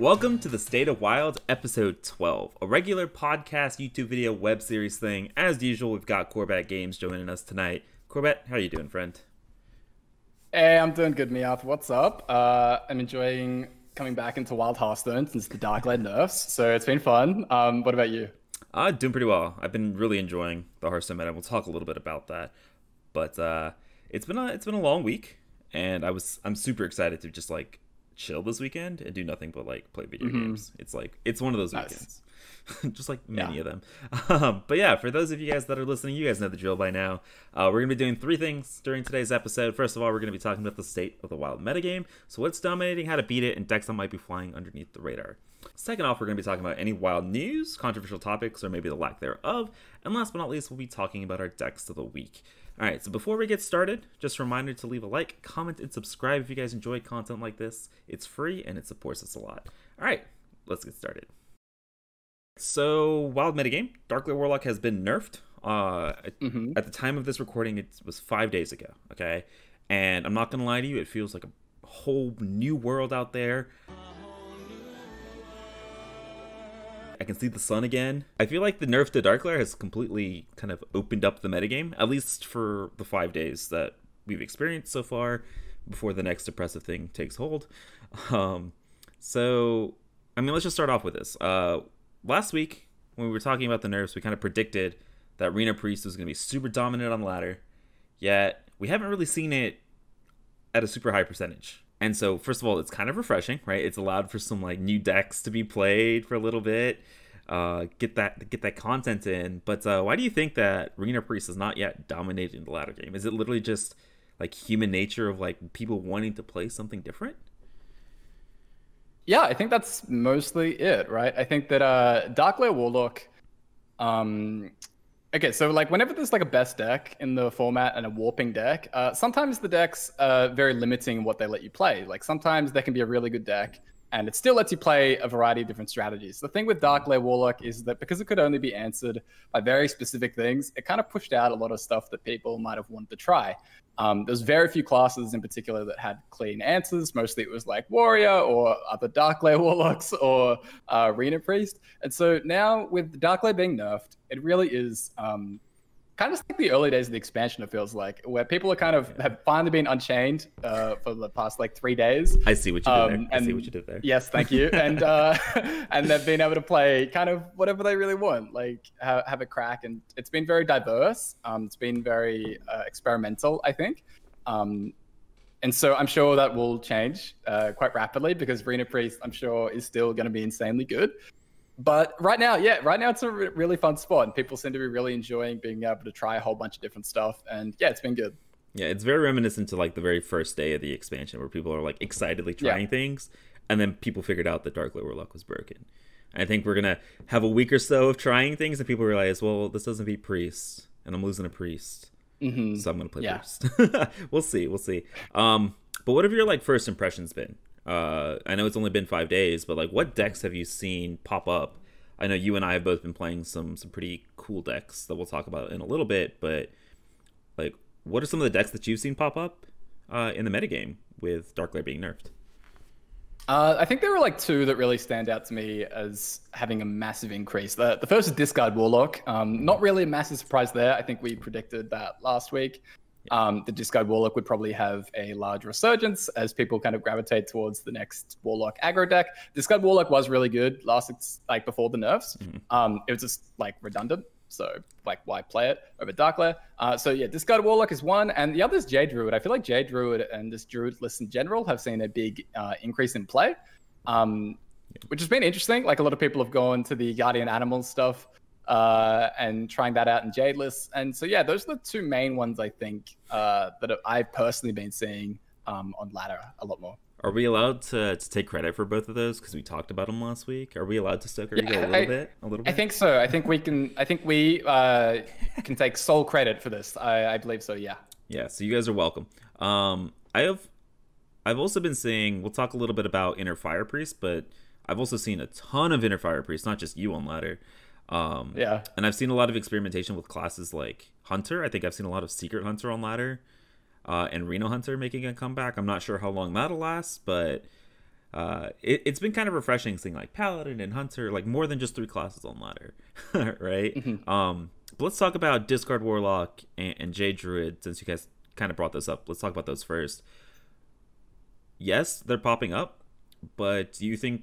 Welcome to the State of Wild, episode 12, a regular podcast, YouTube video, web series thing. As usual, we've got Corbett Games joining us tonight. Corbett, how are you doing, friend? Hey, I'm doing good, Meowth. What's up? Uh, I'm enjoying coming back into Wild Hearthstone since the Dark nerfs, so it's been fun. Um, what about you? Uh, doing pretty well. I've been really enjoying the Hearthstone meta. We'll talk a little bit about that, but uh, it's been a it's been a long week, and I was I'm super excited to just like chill this weekend and do nothing but like play video mm-hmm. games. It's like it's one of those nice. weekends. just like many yeah. of them. Um, but yeah, for those of you guys that are listening, you guys know the drill by now. Uh, we're going to be doing three things during today's episode. First of all, we're going to be talking about the state of the wild metagame, so what's dominating, how to beat it, and decks that might be flying underneath the radar. Second off, we're going to be talking about any wild news, controversial topics, or maybe the lack thereof. And last but not least, we'll be talking about our decks of the week. All right, so before we get started, just a reminder to leave a like, comment, and subscribe if you guys enjoy content like this. It's free and it supports us a lot. All right, let's get started. So, Wild Metagame, Darkglare Warlock has been nerfed. Uh, mm-hmm. At the time of this recording, it was five days ago, okay? And I'm not going to lie to you, it feels like a whole new world out there. I can see the sun again. I feel like the nerf to Darkglare has completely kind of opened up the metagame, at least for the five days that we've experienced so far before the next oppressive thing takes hold. Um, so, I mean, let's just start off with this. Uh, last week, when we were talking about the nerfs, we kind of predicted that Reno Priest was going to be super dominant on the ladder, yet we haven't really seen it at a super high percentage. And so, first of all, it's kind of refreshing, right? It's allowed for some like new decks to be played for a little bit, uh, get that get that content in. But uh, why do you think that Reno Priest is not yet dominating the ladder game? Is it literally just like human nature of like people wanting to play something different? Yeah, I think that's mostly it, right? I think that uh, Darkglare Warlock um, Okay, so like whenever there's like a best deck in the format and a warping deck, uh, sometimes the decks are very limiting what they let you play. Like sometimes there can be a really good deck and it still lets you play a variety of different strategies. The thing with Darkglare Warlock is that because it could only be answered by very specific things, it kind of pushed out a lot of stuff that people might have wanted to try. Um, there's very few classes in particular that had clean answers. Mostly it was like Warrior or other Darkglare Warlocks or uh, Reno Priest. And so now with Darkglare being nerfed, it really is um, kind of like the early days of the expansion it feels like where people are kind of have finally been unchained uh, for the past like three days. I see what you did um, there i and, see what you did there. yes thank you. And uh, and they've been able to play kind of whatever they really want like have, have a crack. And it's been very diverse. Um, it's been very uh, experimental i think. Um, and so I'm sure that will change uh, quite rapidly because Reno Priest, I'm sure, is still going to be insanely good. But right now, yeah, right now it's a re- really fun spot, and people seem to be really enjoying being able to try a whole bunch of different stuff. And yeah, it's been good. Yeah, it's very reminiscent to like the very first day of the expansion, where people are like excitedly trying yeah. things, and then people figured out that Darkglare Warlock was broken. I think we're gonna have a week or so of trying things, and people realize, well, this doesn't beat priest, and I'm losing a priest, mm-hmm. so I'm gonna play yeah. priest. we'll see, we'll see. Um, but what have your like first impressions been? Uh, I know it's only been five days, but like, what decks have you seen pop up? I know you and I have both been playing some some pretty cool decks that we'll talk about in a little bit. But like, what are some of the decks that you've seen pop up uh, in the metagame with Darkglare being nerfed? Uh, I think there are like two that really stand out to me as having a massive increase. The, the first is Discard Warlock. Um, not really a massive surprise there. I think we predicted that last week. Um, the Discard Warlock would probably have a large resurgence as people kind of gravitate towards the next Warlock aggro deck. Discard Warlock was really good last, like before the nerfs. Mm-hmm. Um, it was just like redundant. So, like, why play it over Darkglare? Uh, so, yeah, Discard Warlock is one, and the other is Jade Druid. I feel like Jade Druid and this Druid list in general have seen a big uh, increase in play, um, which has been interesting. Like, a lot of people have gone to the Guardian Animals stuff uh, and trying that out in Jadeless. And so, yeah, those are the two main ones I think uh, that I've personally been seeing um, on ladder a lot more. Are we allowed to, to take credit for both of those because we talked about them last week? Are we allowed to stoke our yeah, ego a little I, bit? A little bit. I think so. I think we can. I think we uh, can take sole credit for this. I, I believe so. Yeah. Yeah. So you guys are welcome. Um, I have. I've also been seeing. We'll talk a little bit about Inner Fire Priest, but I've also seen a ton of Inner Fire Priest, not just you on ladder. Um, yeah. And I've seen a lot of experimentation with classes like Hunter. I think I've seen a lot of Secret Hunter on ladder, uh, and Reno Hunter making a comeback. I'm not sure how long that'll last, but uh, it, has been kind of refreshing seeing like paladin and hunter like more than just three classes on ladder right mm-hmm. um but let's talk about discard warlock and, and jade druid since you guys kind of brought this up let's talk about those first yes they're popping up but do you think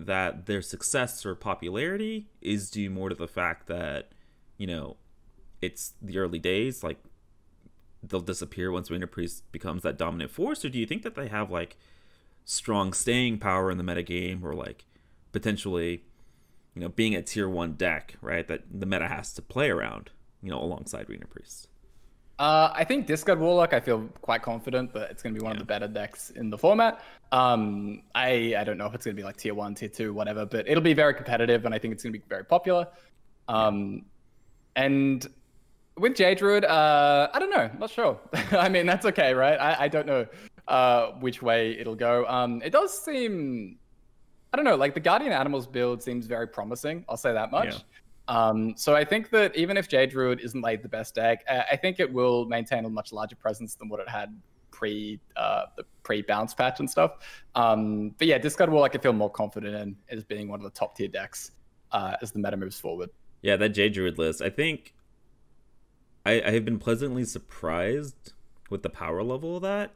that their success or popularity is due more to the fact that you know it's the early days like they'll disappear once winter priest becomes that dominant force or do you think that they have like strong staying power in the metagame or like potentially you know being a tier one deck right that the meta has to play around you know alongside Winter Priest uh, I think Discard Warlock. I feel quite confident that it's going to be one yeah. of the better decks in the format. Um, I I don't know if it's going to be like tier one, tier two, whatever, but it'll be very competitive, and I think it's going to be very popular. Um, and with Jade Druid, uh, I don't know, not sure. I mean, that's okay, right? I, I don't know uh, which way it'll go. Um, it does seem, I don't know, like the Guardian Animals build seems very promising. I'll say that much. Yeah. Um, so I think that even if Jade Druid isn't like the best deck, I think it will maintain a much larger presence than what it had pre uh, the pre bounce patch and stuff. Um, but yeah, Discard War I can feel more confident in as being one of the top tier decks uh, as the meta moves forward. Yeah, that Jade Druid list, I think I, I have been pleasantly surprised with the power level of that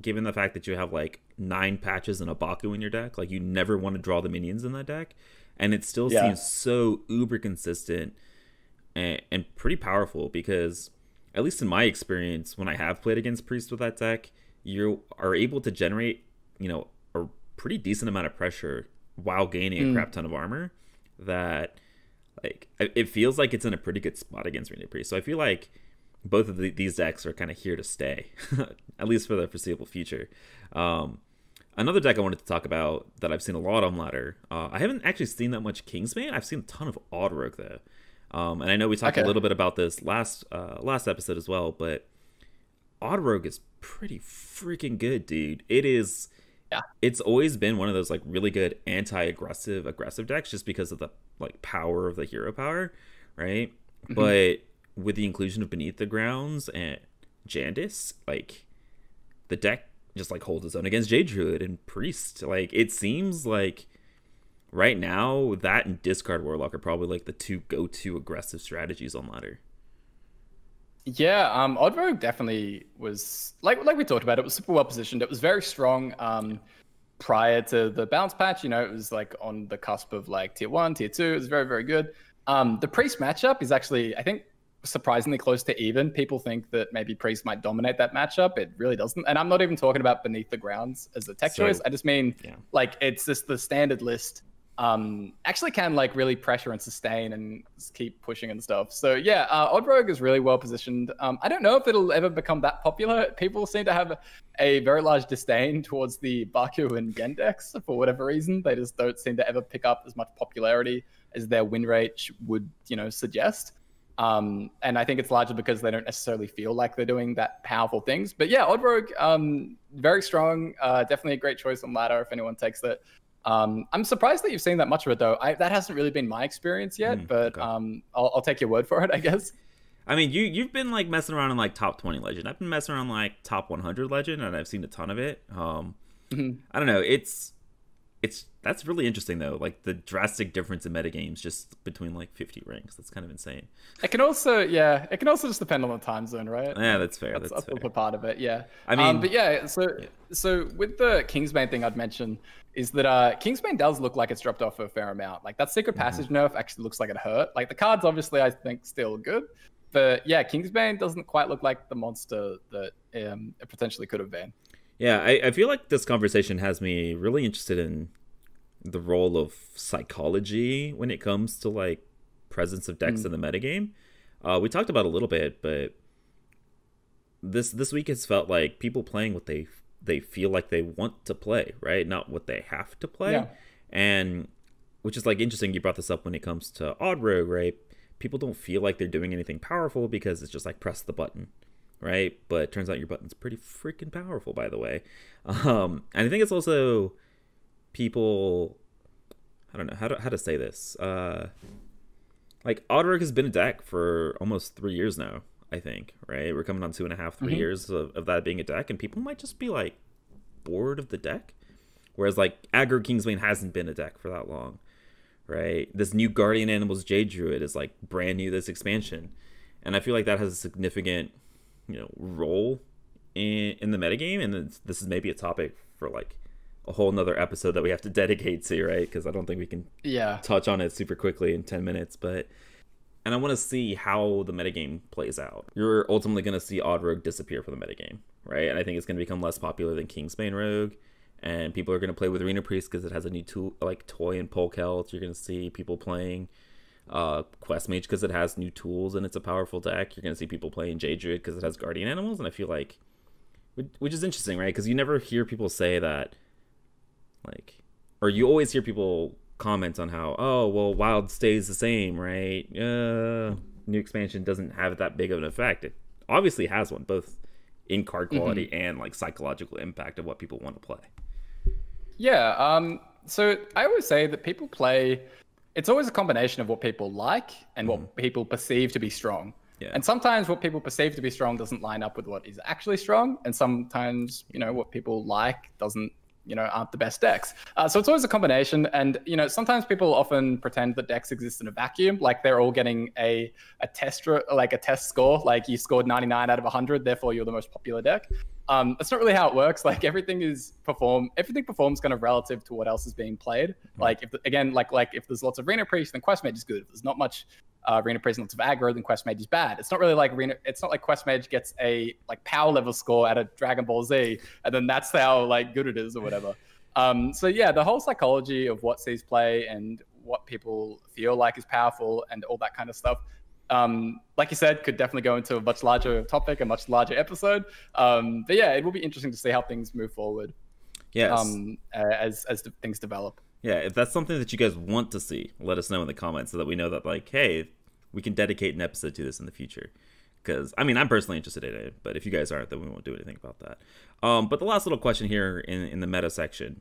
given the fact that you have like nine patches and a Baku in your deck, like you never want to draw the minions in that deck, and it still yeah. seems so uber consistent and, and pretty powerful because, at least in my experience, when I have played against Priest with that deck, you are able to generate, you know, a pretty decent amount of pressure while gaining mm. a crap ton of armor. That, like, it feels like it's in a pretty good spot against Reno Priest. So I feel like both of the, these decks are kind of here to stay, at least for the foreseeable future. Um, another deck I wanted to talk about that I've seen a lot on ladder. Uh, I haven't actually seen that much Kingsbane. I've seen a ton of Odd Rogue though, um, and I know we talked okay. a little bit about this last uh, last episode as well. But Odd Rogue is pretty freaking good, dude. It is. Yeah. It's always been one of those like really good anti-aggressive aggressive decks just because of the like power of the hero power, right? Mm-hmm. But with the inclusion of Beneath the Grounds and Jandice, like the deck just like holds his own against Jade Druid and Priest. Like it seems like right now that and Discard Warlock are probably like the two go-to aggressive strategies on ladder. Yeah, um, Odd Rogue definitely was like like we talked about. It was super well positioned. It was very strong. Um, prior to the bounce patch, you know, it was like on the cusp of like tier one, tier two. It was very very good. Um, the priest matchup is actually, I think, surprisingly close to even. People think that maybe Priest might dominate that matchup. It really doesn't. And I'm not even talking about Beneath the Grounds as a tech so, choice. I just mean yeah. like it's just the standard list. Um, actually can like really pressure and sustain and keep pushing and stuff. So yeah, uh, Odd Rogue is really well positioned. Um, I don't know if it'll ever become that popular. People seem to have a very large disdain towards the Baku and Genn decks for whatever reason. They just don't seem to ever pick up as much popularity as their win rate would, you know, suggest. Um, and I think it's largely because they don't necessarily feel like they're doing that powerful things. But yeah, Odd Rogue, um, very strong. Uh, definitely a great choice on ladder if anyone takes it. Um, I'm surprised that you've seen that much of it though. I, that hasn't really been my experience yet, mm, but okay. um, I'll, I'll, take your word for it, I guess. I mean, you you've been like messing around in like top 20 legend. I've been messing around like top 100 legend, and I've seen a ton of it. Um, mm-hmm. I don't know. It's it's that's really interesting though. Like the drastic difference in metagames just between like 50 ranks. That's kind of insane. It can also yeah, it can also just depend on the time zone, right? Yeah, that's fair. That's, that's, that's fair. part of it. Yeah. I mean, um, but yeah. So yeah. so with the Kingsbane thing I'd mention is that uh Kingsbane does look like it's dropped off a fair amount. Like that Secret mm-hmm. Passage nerf actually looks like it hurt. Like the cards obviously I think still good. But yeah, Kingsbane doesn't quite look like the monster that um, it potentially could have been. Yeah, I, I feel like this conversation has me really interested in the role of psychology when it comes to like presence of decks mm. in the metagame. Uh, we talked about a little bit, but this this week has felt like people playing what they they feel like they want to play, right? Not what they have to play. Yeah. And which is like interesting. You brought this up when it comes to Odd Rogue, right? People don't feel like they're doing anything powerful because it's just like press the button, right? But turns out your button's pretty freaking powerful, by the way. Um, and I think it's also people I don't know how to how to say this. Uh like Odd has been a deck for almost three years now, I think, right? We're coming on two and a half, three mm-hmm. years of, of that being a deck, and people might just be like bored of the deck. Whereas like aggro Kingsbane hasn't been a deck for that long, right? This new Guardian Animals Jade Druid is like brand new this expansion, and I feel like that has a significant, you know, role in in the metagame. And this is maybe a topic for like a whole nother episode that we have to dedicate to, right? Because I don't think we can yeah touch on it super quickly in ten minutes, but. And I want to see how the metagame plays out. You're ultimately going to see Odd Rogue disappear from the metagame, right? And I think it's going to become less popular than Kingsbane Rogue and people are going to play with Arena Priest because it has a new tool like toy and Polkelt. You're going to see people playing uh, Quest Mage because it has new tools and it's a powerful deck. You're going to see people playing Jade Druid because it has Guardian Animals, and I feel like, which is interesting, right? Because you never hear people say that, like, or you always hear people comment on how, oh, well, Wild stays the same, right? Uh, new expansion doesn't have that big of an effect. It obviously has one, both in card quality mm-hmm. and like psychological impact of what people want to play. Yeah. Um, so I always say that people play. It's always a combination of what people like and what mm. people perceive to be strong. Yeah. And sometimes what people perceive to be strong doesn't line up with what is actually strong, and sometimes you know what people like doesn't you know aren't the best decks. Uh, so it's always a combination, and you know sometimes people often pretend that decks exist in a vacuum, like they're all getting a a test like a test score, like you scored 99 out of 100, therefore you're the most popular deck. Um, that's not really how it works. Like everything is perform, everything performs kind of relative to what else is being played. Like if again, like like if there's lots of arena priest, then quest mage is good. If there's not much uh, arena lots of aggro, then quest mage is bad. It's not really like arena. It's not like quest mage gets a like power level score out of Dragon Ball Z, and then that's how like good it is or whatever. Um, so yeah, the whole psychology of what sees play and what people feel like is powerful and all that kind of stuff um, like you said, could definitely go into a much larger topic, a much larger episode. Um, but yeah, it will be interesting to see how things move forward. Yes. Um, uh, as as things develop. Yeah, if that's something that you guys want to see, let us know in the comments so that we know that like, hey, we can dedicate an episode to this in the future. Because I mean, I'm personally interested in it, but if you guys aren't, then we won't do anything about that. Um, but the last little question here in in the meta section.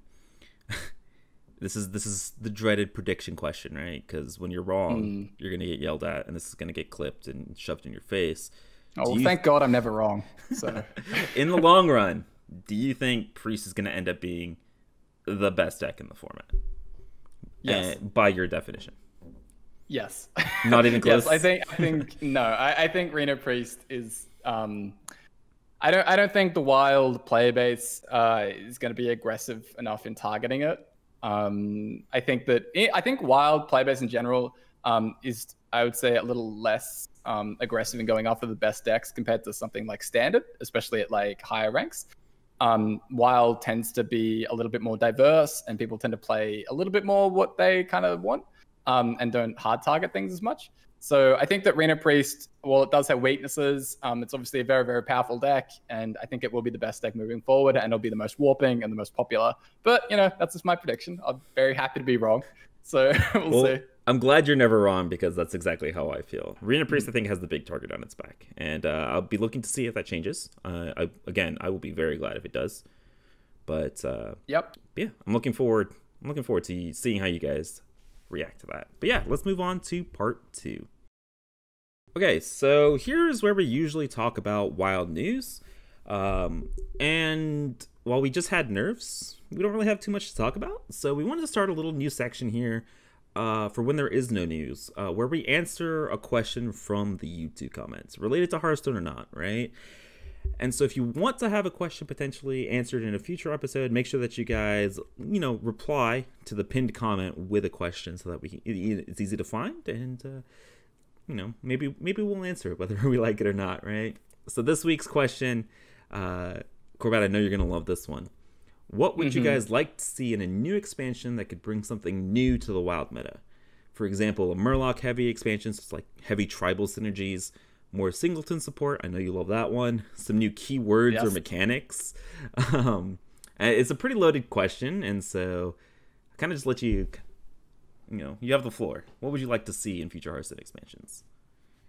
this is this is the dreaded prediction question, right? Because when you're wrong, mm. you're gonna get yelled at, and this is gonna get clipped and shoved in your face. Oh, well, thank God I'm never wrong. So, in the long run, do you think Priest is gonna end up being the best deck in the format? Yes, and, by your definition. Yes. Not even close. yes, I think I think no. I, I think Reno Priest is. Um, I don't. I don't think the wild player base uh, is going to be aggressive enough in targeting it. Um, I think that I think wild playbase in general um, is, I would say, a little less um, aggressive in going after the best decks compared to something like standard, especially at like higher ranks. Um, wild tends to be a little bit more diverse, and people tend to play a little bit more what they kind of want, um, and don't hard target things as much. So I think that Reno Priest, while it does have weaknesses, um, it's obviously a very, very powerful deck, and I think it will be the best deck moving forward, and it'll be the most warping and the most popular. But you know, that's just my prediction. I'm very happy to be wrong. So we'll, well see. I'm glad you're never wrong because that's exactly how I feel. Reno Priest, I think, has the big target on its back, and uh, I'll be looking to see if that changes. Uh, I, again, I will be very glad if it does. But uh, yep, yeah, I'm looking forward. I'm looking forward to seeing how you guys react to that. But yeah, let's move on to part two. Okay, so here's where we usually talk about wild news. Um, and while we just had nerfs, we don't really have too much to talk about. So we wanted to start a little new section here uh, for when there is no news, uh, where we answer a question from the YouTube comments related to Hearthstone or not, right? And so if you want to have a question potentially answered in a future episode, make sure that you guys, you know, reply to the pinned comment with a question so that we can, it's easy to find and uh, you know, maybe maybe we'll answer it whether we like it or not, right? So this week's question, uh, Corbett, I know you're gonna love this one. What would mm-hmm. you guys like to see in a new expansion that could bring something new to the wild meta? For example, a Murloc heavy expansion, so like heavy tribal synergies, more singleton support. I know you love that one. Some new keywords yes. or mechanics. Um, it's a pretty loaded question, and so I kind of just let you you know, you have the floor. What would you like to see in future Hearthstone expansions?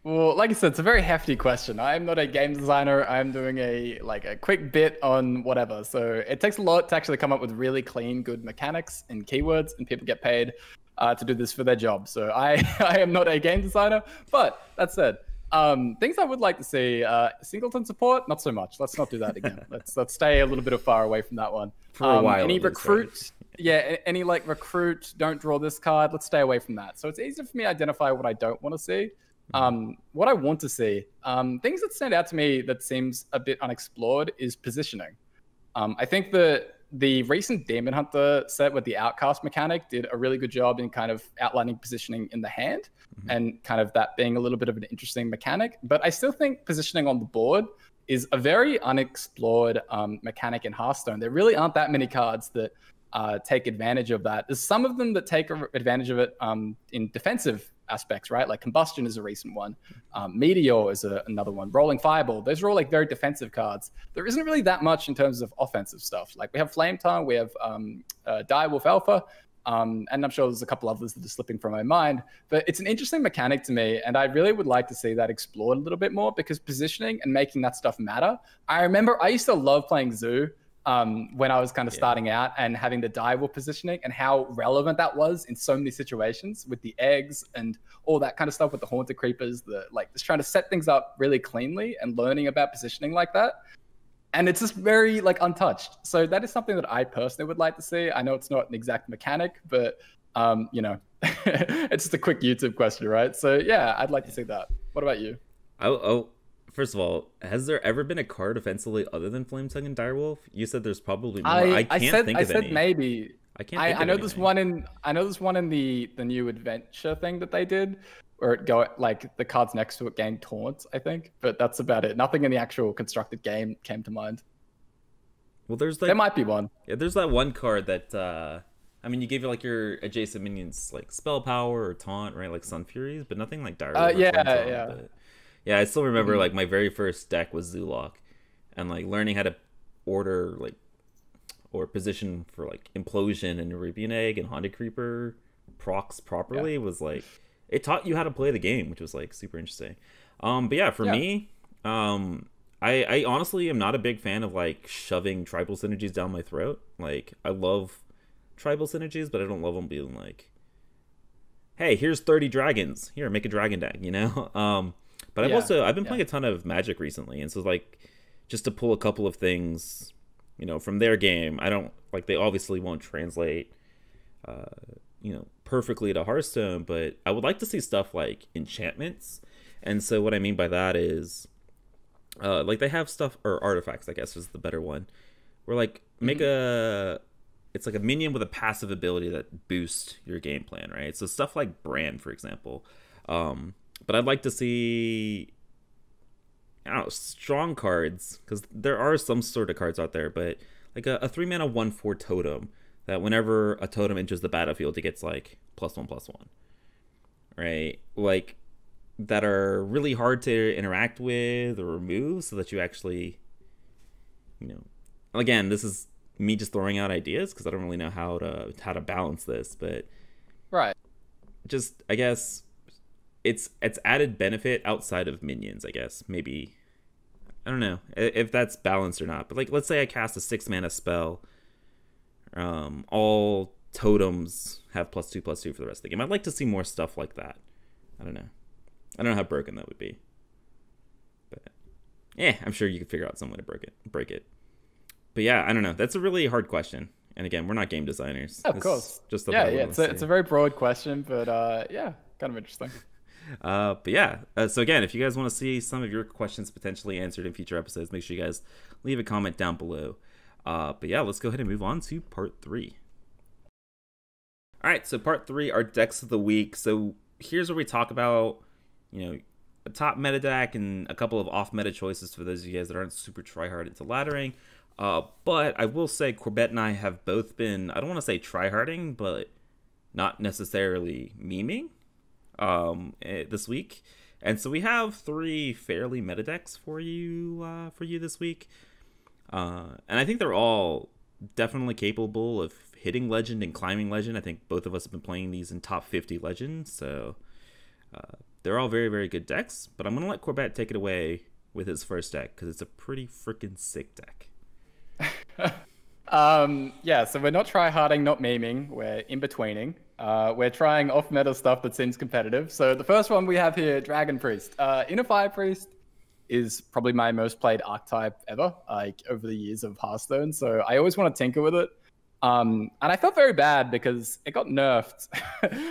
Well, like I said, it's a very hefty question. I'm not a game designer. I'm doing a like a quick bit on whatever. So it takes a lot to actually come up with really clean, good mechanics and keywords, and people get paid uh, to do this for their job. So I I am not a game designer. But that said, um, things I would like to see: uh, singleton support, not so much. Let's not do that again. let's let's stay a little bit of far away from that one. For a um, while. Any recruit? yeah, any like recruit, don't draw this card. Let's stay away from that. So it's easier for me to identify what I don't want to see. Mm-hmm. Um, what I want to see, um, things that stand out to me that seems a bit unexplored is positioning. Um, I think that the recent Demon Hunter set with the Outcast mechanic did a really good job in kind of outlining positioning in the hand mm-hmm. and kind of that being a little bit of an interesting mechanic. But I still think positioning on the board is a very unexplored um, mechanic in Hearthstone. There really aren't that many cards that uh, take advantage of that. There's some of them that take advantage of it um, in defensive aspects, right? Like Combustion is a recent one. Um, Meteor is a, another one. Rolling Fireball. Those are all like very defensive cards. There isn't really that much in terms of offensive stuff. Like we have Flame Tongue, we have um, uh, Alpha, um, and I'm sure there's a couple others that are slipping from my mind. But it's an interesting mechanic to me, and I really would like to see that explored a little bit more because positioning and making that stuff matter. I remember I used to love playing Zoo um, when I was kind of yeah. starting out and having the direwolf positioning and how relevant that was in so many situations with the eggs and all that kind of stuff with the haunted creepers, the like just trying to set things up really cleanly and learning about positioning like that. And it's just very like untouched. So that is something that I personally would like to see. I know it's not an exact mechanic, but um, you know, it's just a quick YouTube question, right? So yeah, I'd like to see that. What about you? Oh, oh first of all, has there ever been a card offensively other than Flame Tongue and Direwolf? You said there's probably more. I, I can't I said, think I of said any. maybe. I can't. I, I know there's one in. I know there's one in the the new adventure thing that they did, where it go like the cards next to it gain taunts. I think, but that's about it. Nothing in the actual constructed game came to mind. Well, there's like, there might be one. Yeah, there's that one card that. uh I mean, you give like your adjacent minions like spell power or taunt, right? Like Sun Furies, but nothing like Dire. Uh, yeah, yeah. But... Yeah, I still remember mm-hmm. like my very first deck was Zoolock, and like learning how to order like or position for like implosion and Nerubian egg and Haunted Creeper procs properly yeah. was like it taught you how to play the game, which was like super interesting. Um, but yeah, for yeah. me, um, I I honestly am not a big fan of like shoving tribal synergies down my throat. Like I love tribal synergies, but I don't love them being like, hey, here's 30 dragons. Here, make a dragon deck, you know? Um, but I've also I've been yeah. playing a ton of Magic recently, and so like just to pull a couple of things, you know, from their game. I don't like they obviously won't translate, uh, you know, perfectly to Hearthstone, but I would like to see stuff like enchantments. And so what I mean by that is, uh, like they have stuff or artifacts, I guess is the better one, where like make mm-hmm. a it's like a minion with a passive ability that boosts your game plan, right? So stuff like Brann, for example. Um, but I'd like to see I don't know, strong cards because there are some sort of cards out there, but like a, a three mana one four totem that whenever a totem enters the battlefield, it gets like plus one plus one, right? Like that are really hard to interact with or remove, so that you actually, you know, again, this is me just throwing out ideas because I don't really know how to how to balance this, but right, just I guess it's it's added benefit outside of minions, I guess. Maybe I don't know if that's balanced or not. But like let's say I cast a six mana spell. Um, all totems have plus two plus two for the rest of the game. I'd like to see more stuff like that. I don't know. I don't know how broken that would be. But yeah, I'm sure you could figure out some way to break it break it. But yeah, I don't know. That's a really hard question. And again, we're not game designers. of course. Just yeah, yeah. It's a, it's a very broad question, but uh, yeah, kind of interesting. Uh, but yeah, uh, so again, if you guys want to see some of your questions potentially answered in future episodes, make sure you guys leave a comment down below. Uh, but yeah, let's go ahead and move on to part three. All right, so part three, our decks of the week. So here's where we talk about, you know, a top meta deck and a couple of off meta choices for those of you guys that aren't super try hard into laddering. Uh, but I will say Corbett and I have both been, I don't want to say tryharding, but not necessarily memeing um, eh, this week. And so we have three fairly meta decks for you uh, for you this week, uh, and I think they're all definitely capable of hitting legend and climbing legend. I think both of us have been playing these in top 50 legends, so uh, they're all very very good decks. But I'm gonna let Corbett take it away with his first deck because it's a pretty freaking sick deck. um, yeah, so we're not try harding, not memeing. We're in betweening. Uh, we're trying off meta stuff that seems competitive. So the first one we have here, Dragon Priest. Uh, Inner Fire Priest is probably my most played archetype ever, like over the years of Hearthstone. So I always want to tinker with it. Um, and I felt very bad because it got nerfed.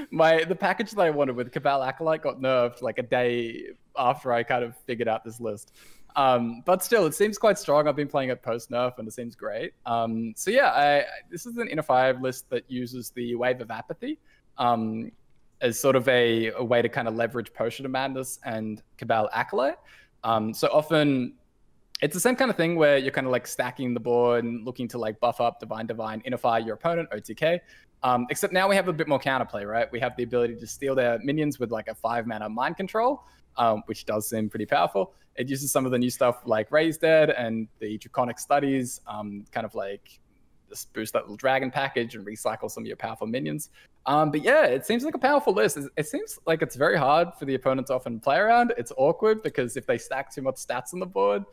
My the package that I wanted with Cabal Acolyte got nerfed like a day after I kind of figured out this list. Um, but still, it seems quite strong. I've been playing it post nerf, and it seems great. Um, so yeah, I, this is an inner fire list that uses the Wave of Apathy um, as sort of a, a, way to kind of leverage Potion of Madness and Cabal Acolyte. Um, so often, it's the same kind of thing where you're kind of like stacking the board and looking to like buff up Divine Divine, Innerfire your opponent, OTK. Um, except now we have a bit more counterplay, right? We have the ability to steal their minions with like a five mana mind control, um, which does seem pretty powerful. It uses some of the new stuff like Raise Dead and the Draconic Studies, um, kind of like just boost that little dragon package and recycle some of your powerful minions. Um, but yeah, it seems like a powerful list. It seems like it's very hard for the opponent to often play around. It's awkward because if they stack too much stats on the board,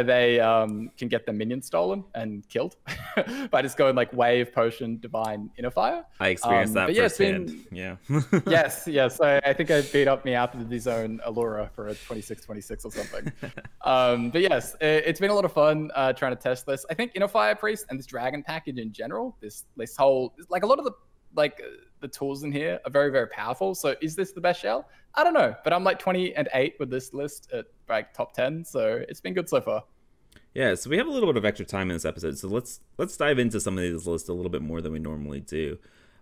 they um, can get the minions stolen and killed by just going like wave, potion, divine, inner fire. I experienced um, that yeah, firsthand. Yeah. yes, yes. I, I, think I beat up me after the zone Allura for a 26-26 or something. um, but yes, it, has been a lot of fun uh, trying to test this. I think inner fire priest and this dragon package in general, this this whole like a lot of the like uh, the tools in here are very very powerful. So is this the best shell? I don't know, but I'm like 20 and 8 with this list at like top 10, so it's been good so far. Yeah, so we have a little bit of extra time in this episode, so let's let's dive into some of these lists a little bit more than we normally do,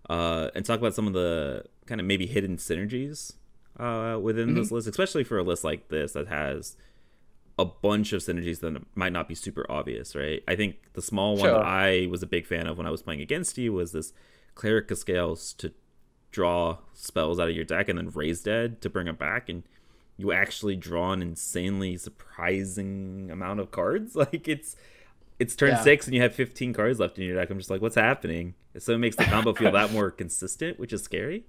uh, and talk about some of the kind of maybe hidden synergies uh, within mm-hmm. this list, especially for a list like this that has a bunch of synergies that might not be super obvious, right? I think the small one sure. I was a big fan of when I was playing against you was this Cleric Scales to draw spells out of your deck and then raise dead to bring them back and you actually draw an insanely surprising amount of cards? Like it's it's turn yeah. six and you have 15 cards left in your deck. I'm just like what's happening? So it makes the combo feel that more consistent which is scary.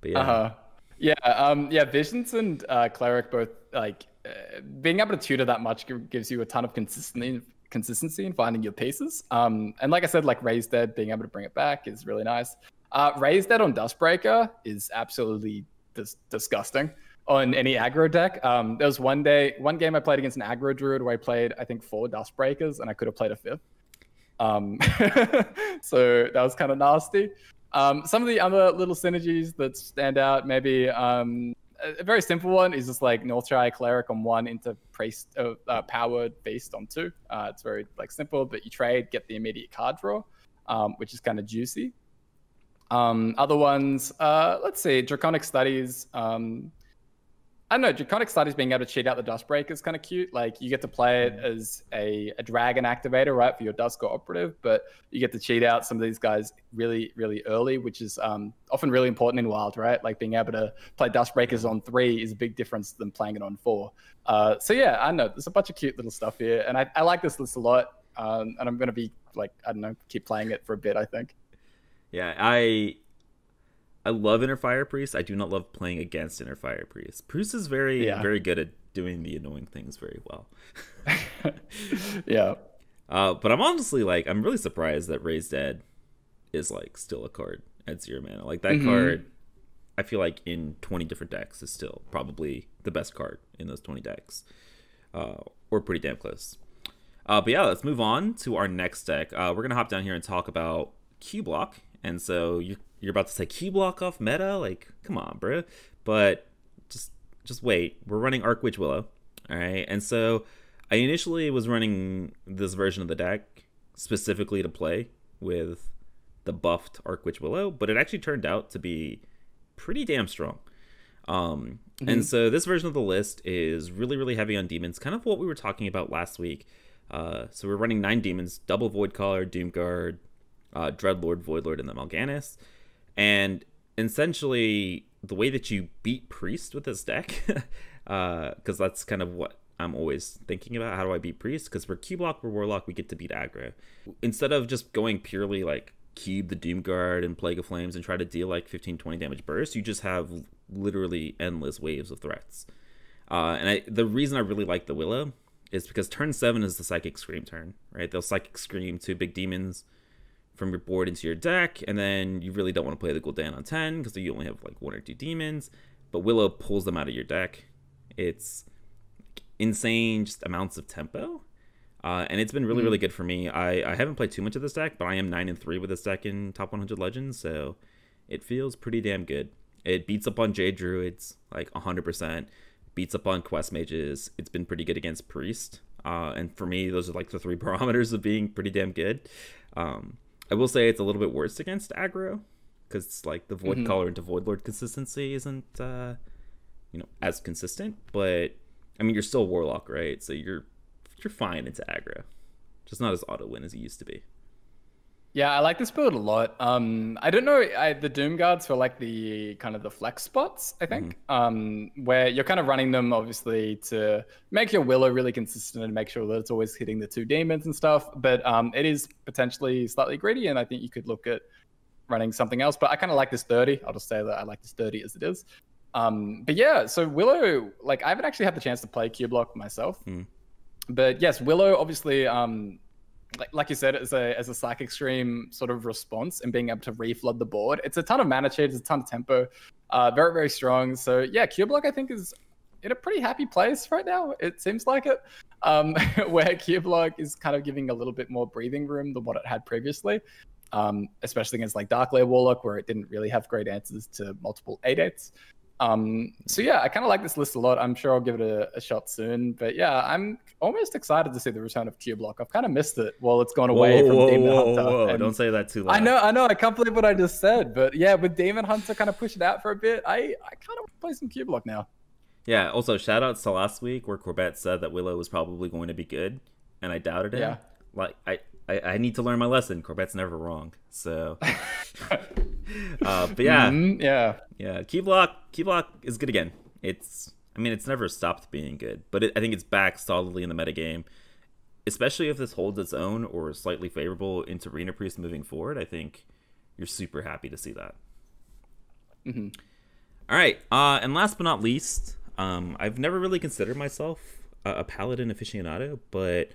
But yeah. Uh-huh. yeah um yeah visions and uh cleric both like uh, being able to tutor that much gives you a ton of consistency consistency in finding your pieces um and like i said like raise dead being able to bring it back is really nice uh, Raise Dead on Duskbreaker is absolutely dis- disgusting on any aggro deck. Um, there was one day, one game I played against an aggro druid where I played, I think, four Duskbreakers and I could have played a fifth. Um, so that was kind of nasty. Um, some of the other little synergies that stand out, maybe um, a very simple one is just like Northshire Cleric on one into priest uh, uh, powered beast on two. Uh, it's very like simple, but you trade, get the immediate card draw, um, which is kind of juicy. Um, other ones, uh, let's see, Draconic Studies. Um, I don't know, Draconic Studies being able to cheat out the Duskbreaker is kind of cute. Like you get to play it mm. as a, a dragon activator, right, for your Duskward operative, but you get to cheat out some of these guys really, really early, which is um, often really important in Wild, right? Like being able to play Duskbreakers on three is a big difference than playing it on four. Uh, so yeah, I know there's a bunch of cute little stuff here, and I, I like this list a lot. Um, and I'm going to be like, I don't know, keep playing it for a bit, I think. Yeah, I I love Inner Fire Priest. I do not love playing against Inner Fire Priest. Priest is very yeah. very good at doing the annoying things very well. yeah. Uh, but I'm honestly like I'm really surprised that Raise Dead is like still a card at zero mana. Like that mm-hmm. card I feel like in 20 different decks is still probably the best card in those 20 decks. Uh, or pretty damn close. Uh, but yeah, let's move on to our next deck. Uh, we're gonna hop down here and talk about Cubelock and so you're you're about to say Cubelock off meta, like come on, bro. But just just wait, we're running Archwitch Willow, all right. And so I initially was running this version of the deck specifically to play with the buffed Archwitch Willow, but it actually turned out to be pretty damn strong. Um, mm-hmm. And so this version of the list is really, really heavy on demons, kind of what we were talking about last week. Uh, so we're running nine demons, double Void Caller, Doomguard, uh, Dreadlord, Voidlord, and the Mal'Ganis. And essentially, the way that you beat Priest with this deck, because uh, that's kind of what I'm always thinking about. How do I beat Priest? Because for we're Warlock, we get to beat aggro. Instead of just going purely like cube the Doomguard and Plague of Flames and try to deal like 15, 20 damage burst, you just have literally endless waves of threats. Uh, and I, the reason I really like the Willow is because turn seven is the Psychic Scream turn, right? They'll Psychic Scream two big demons from your board into your deck, and then you really don't want to play the Gul'dan on 10 because you only have like one or two demons. But Willow pulls them out of your deck. It's insane, just amounts of tempo. Uh, and it's been really, really good for me. I, I haven't played too much of this deck, but I am nine and three with this deck in top 100 legends, so it feels pretty damn good. It beats up on Jade Druids like 100%, beats up on Quest Mages. It's been pretty good against Priest. Uh, and for me, those are like the three barometers of being pretty damn good. Um, I will say it's a little bit worse against aggro because like the Void mm-hmm. Caller into Void Lord consistency isn't uh, you know as consistent. But I mean, you're still Warlock, right? So you're you're fine into aggro, just not as auto win as it used to be. Yeah, I like this build a lot. Um, I don't know, I, the Doom Guards for like the kind of the flex spots, I think, mm-hmm. um, where you're kind of running them obviously to make your Willow really consistent and make sure that it's always hitting the two demons and stuff. But um, it is potentially slightly greedy, and I think you could look at running something else. But I kind of like this 30. I'll just say that I like this 30 as it is. Um, but yeah, so Willow, like I haven't actually had the chance to play Cubelock myself. Mm. But yes, Willow obviously um, like, like you said, as a as a psychic scream sort of response and being able to reflood the board. It's a ton of mana cheat, it's a ton of tempo, uh, very very strong. So yeah, Cubelock I think is in a pretty happy place right now. It seems like it, um, where Cubelock is kind of giving a little bit more breathing room than what it had previously. Um, especially against like Dark Warlock, where it didn't really have great answers to multiple 8-8s. Um, so yeah, I kind of like this list a lot. I'm sure I'll give it a, a, shot soon. But yeah, I'm almost excited to see the return of Cubelock. I've kind of missed it while it's gone away whoa, from whoa, Demon whoa, Hunter. Whoa, Don't say that too loud. I know, I know. I can't believe what I just said. But yeah, with Demon Hunter kind of pushing it out for a bit, I, I kind of want to play some Cubelock now. Yeah. Also, shout outs to last week where Corbett said that Willow was probably going to be good, and I doubted it. Yeah. Like I, I, I need to learn my lesson. Corbett's never wrong. So, uh, but yeah, mm, yeah, yeah. Cubelock, Cubelock is good again. It's, I mean, it's never stopped being good, but it, I think it's back solidly in the metagame. Especially if this holds its own or is slightly favorable into Arena Priest moving forward, I think you're super happy to see that. Mm-hmm. All right, uh, and last but not least, um, I've never really considered myself a, a paladin aficionado, but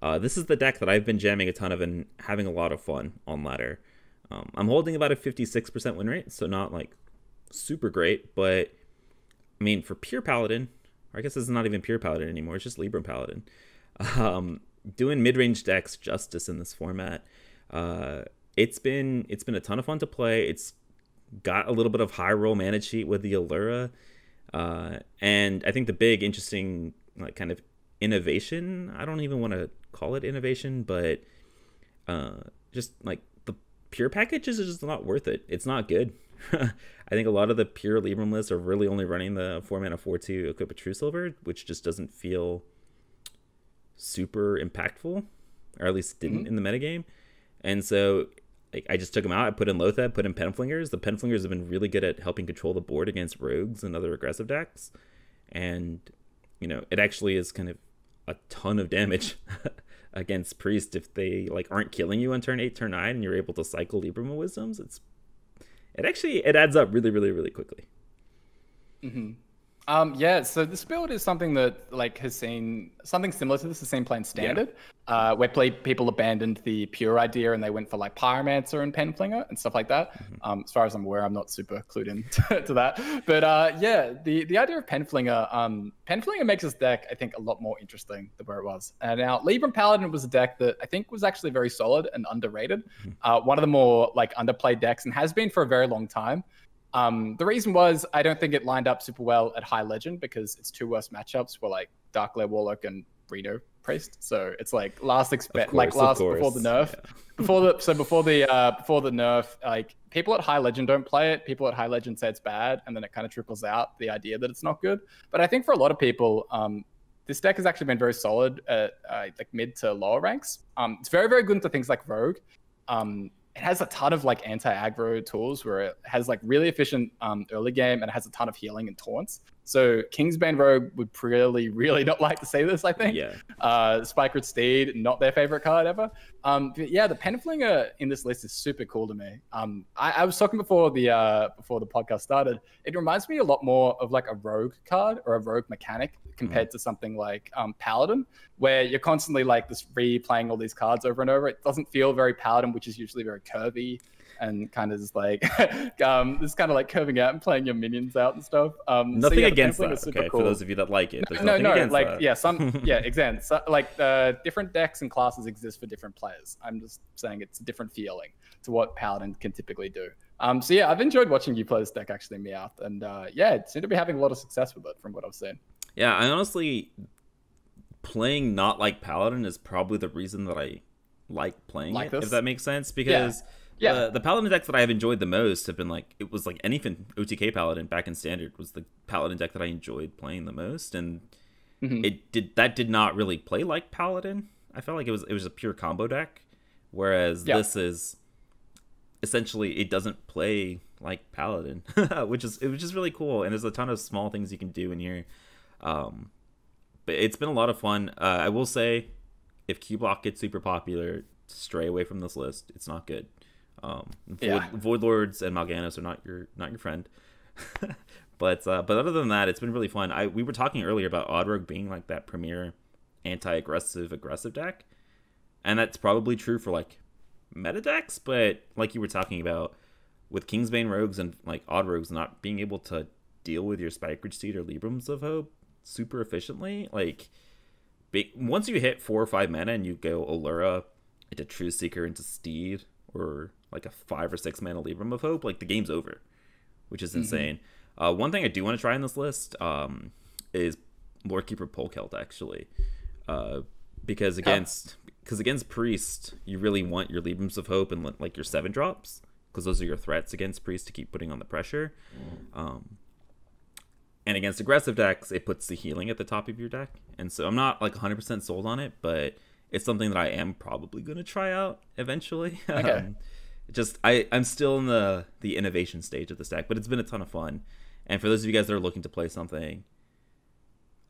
uh, this is the deck that I've been jamming a ton of and having a lot of fun on ladder. Um, I'm holding about a 56% win rate, so not like super great, but I mean, for pure paladin, I guess this is not even pure paladin anymore, it's just Libram paladin. Um, doing mid-range decks justice in this format. Uh, it's been it's been a ton of fun to play. It's got a little bit of high roll mana cheat with the Allura. Uh, and I think the big interesting like kind of innovation, I don't even want to call it innovation, but uh, just like pure packages is just not worth it. It's not good. I think a lot of the pure Libram lists are really only running the four mana four two equip a true silver, which just doesn't feel super impactful, or at least didn't mm-hmm. in the metagame. And so like, I just took them out. I put in Loatheb, put in Penflingers. The Penflingers have been really good at helping control the board against rogues and other aggressive decks. And, you know, it actually is kind of a ton of damage against priest if they like aren't killing you on turn eight, turn nine, and you're able to cycle Libram wisdoms. It's it actually it adds up really, really, really quickly. Mm-hmm. Um, yeah, so this build is something that like has seen something similar to this has seen playing standard, yeah. uh, where play, people abandoned the pure idea and they went for like pyromancer and penflinger and stuff like that. Mm-hmm. Um, as far as I'm aware, I'm not super clued in to, to that, but uh, yeah, the the idea of penflinger, um, penflinger makes this deck I think a lot more interesting than where it was. And now Libram Paladin was a deck that I think was actually very solid and underrated, mm-hmm. uh, one of the more like underplayed decks and has been for a very long time. Um, the reason was I don't think it lined up super well at High Legend because its two worst matchups were like Darkglare Warlock and Reno Priest. So it's like last expect like last before the nerf. Yeah. before the so before the uh before the nerf, like people at High Legend don't play it. People at High Legend say it's bad, and then it kind of trickles out the idea that it's not good. But I think for a lot of people, um, this deck has actually been very solid at uh, like mid to lower ranks. Um, it's very very good into things like Rogue. Um, it has a ton of like anti-aggro tools where it has like really efficient um, early game and it has a ton of healing and taunts. So Kingsbane Rogue would really, really not like to say this, I think. Yeah. Uh, Spikeridged Steed, not their favorite card ever. Um, but yeah, the Penflinger in this list is super cool to me. Um, I, I was talking before the uh, before the podcast started. It reminds me a lot more of like a rogue card or a rogue mechanic compared mm. to something like um, Paladin, where you're constantly like this replaying all these cards over and over. It doesn't feel very Paladin, which is usually very curvy and kind of just like um, this kind of like curving out and playing your minions out and stuff. Um, nothing so, yeah, against that. Okay, cool. for those of you that like it, no, no, like that. yeah, some yeah, exactly. So, like uh, different decks and classes exist for different players. I'm just saying it's a different feeling to what Paladin can typically do. Um, so yeah, I've enjoyed watching you play this deck actually, Meowth, and uh, yeah, it seemed to be having a lot of success with it from what I've seen. Yeah, I honestly playing not like Paladin is probably the reason that I like playing like it, this? if that makes sense. Because yeah. yeah. The, the Paladin decks that I have enjoyed the most have been like it was like anything OTK Paladin back in Standard was the Paladin deck that I enjoyed playing the most, and mm-hmm. it did that did not really play like Paladin. I felt like it was it was a pure combo deck, whereas yeah. this is essentially it doesn't play like Paladin, which is it was just really cool. And there's a ton of small things you can do in here. Um, but it's been a lot of fun. Uh, I will say, if Cubelock gets super popular, stray away from this list. It's not good. Um, Void, yeah. Void Lords and Mal'Ganis are not your not your friend. but uh, but other than that, it's been really fun. I we were talking earlier about Odd Rogue being like that premier anti-aggressive aggressive deck, and that's probably true for like meta decks. But like you were talking about with Kingsbane Rogues and like Odd Rogues not being able to deal with your Spikeridged Steed or Librams of Hope super efficiently. Like, once you hit four or five mana and you go Allura into Truthseeker into Steed or like a five or six mana Libram of Hope, like the game's over, which is mm-hmm. insane. Uh, one thing I do want to try in this list um, is Lorekeeper Polkelt actually, uh, because against because against Priest you really want your Librams of Hope and like your seven drops because those are your threats against Priest to keep putting on the pressure. Um, and against aggressive decks, it puts the healing at the top of your deck. And so I'm not like 100% sold on it, but it's something that I am probably going to try out eventually. Okay. Um, just I I'm still in the the innovation stage of this deck, but it's been a ton of fun. And for those of you guys that are looking to play something,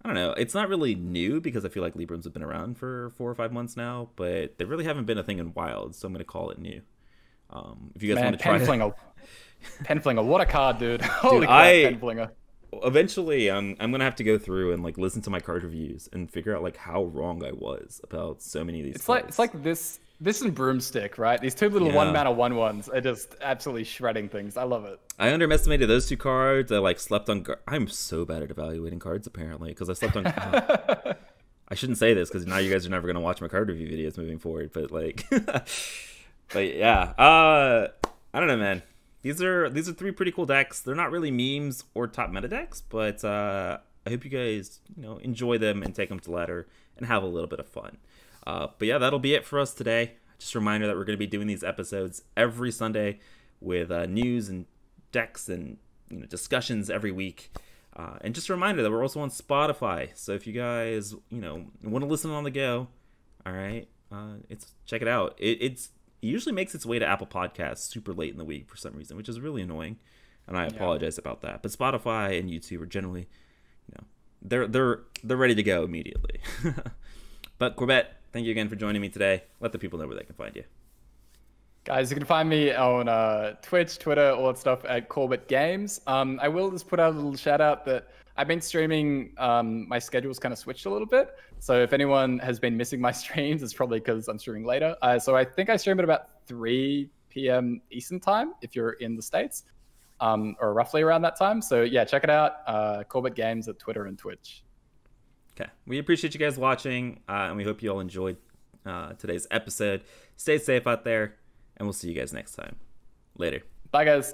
I don't know, it's not really new because I feel like Librams have been around for four or five months now, but they really haven't been a thing in Wild, so I'm going to call it new. Um, if you guys Man, want to try, Penflinger, Penflinger, what a card, dude! Holy dude, crap, I, Penflinger eventually I'm I'm gonna have to go through and like listen to my card reviews and figure out like how wrong I was about so many of these. It's cards. like it's like this this and broomstick, right? These two little yeah. one mana one ones are just absolutely shredding things. I love it. I underestimated those two cards. I like slept on. I'm so bad at evaluating cards apparently because I slept on. I shouldn't say this because now you guys are never gonna watch my card review videos moving forward. But like, but yeah, uh, I don't know, man these are these are three pretty cool decks. They're not really memes or top meta decks, but uh, I hope you guys you know enjoy them and take them to ladder and have a little bit of fun. Uh, but yeah, that'll be it for us today. Just a reminder that we're going to be doing these episodes every Sunday with uh, news and decks and you know discussions every week. Uh, and just a reminder that we're also on Spotify. So if you guys you know want to listen on the go, all right, uh, it's check it out. It, it's it usually makes its way to Apple Podcasts super late in the week for some reason, which is really annoying. And I apologize yeah. about that. But Spotify and YouTube are generally, you know, they're they're they're ready to go immediately. but Corbett, thank you again for joining me today. Let the people know where they can find you. Guys, you can find me on uh, Twitch, Twitter, all that stuff at Corbett Games. Um, I will just put out a little shout out that I've been streaming. Um, my schedule's kind of switched a little bit. So if anyone has been missing my streams, it's probably because I'm streaming later. Uh, so I think I stream at about 3 p.m. Eastern time if you're in the States, um, or roughly around that time. So yeah, check it out. Uh, Corbett Games at Twitter and Twitch. Okay. We appreciate you guys watching, uh, and we hope you all enjoyed uh, today's episode. Stay safe out there, and we'll see you guys next time. Later. Bye, guys.